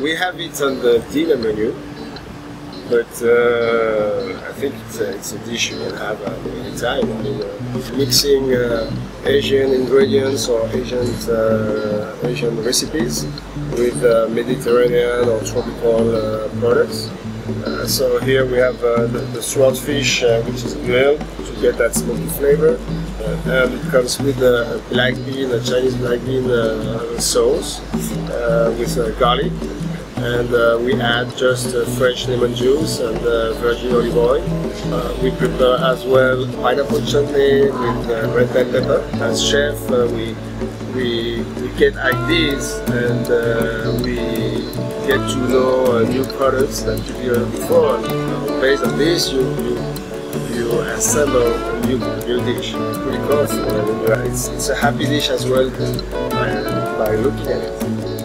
we have it on the dinner menu, but uh, I think it's a, it's a dish you can have at any time. I mean, uh, mixing uh, Asian ingredients or Asian uh, Asian recipes with uh, Mediterranean or tropical uh, products. Uh, so here we have uh, the, the swordfish, uh, which is grilled to get that smoky flavor, uh, and it comes with a, black bean, a Chinese black bean uh, sauce uh, with uh, garlic, and we add just fresh lemon juice and virgin olive oil. We prepare as well pineapple chutney with red bell pepper. As chef, we, we we get ideas and we get to know uh, new products that you heard before. And uh, based on this, you, you you assemble new, new dish. It's pretty uh, it's, it's a happy dish as well by, by looking at it.